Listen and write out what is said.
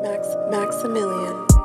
Max Maximilian.